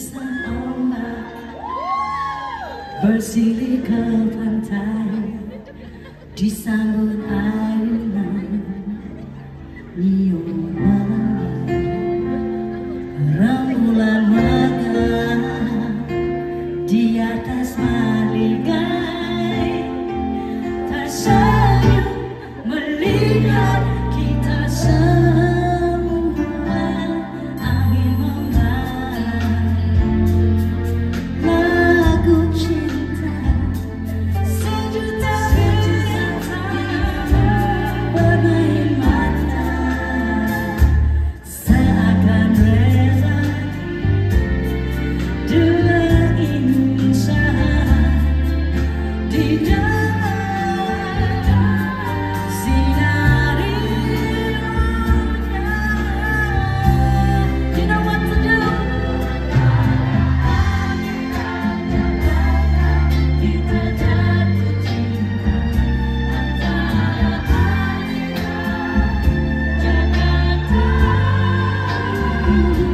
San Omar Basilica Pantai Di Sangon air. you.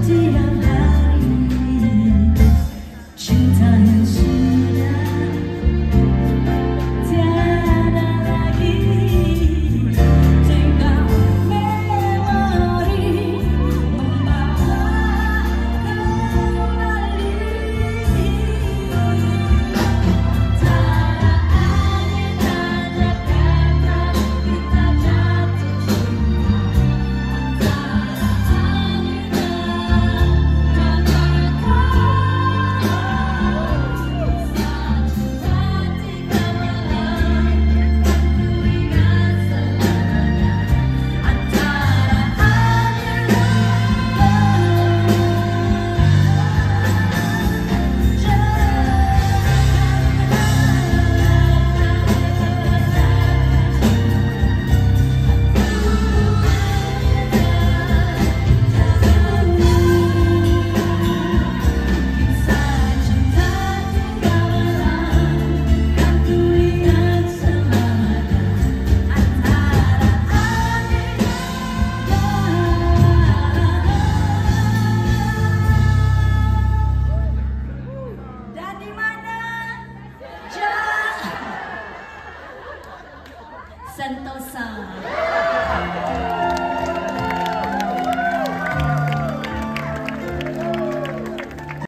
既然爱真んと。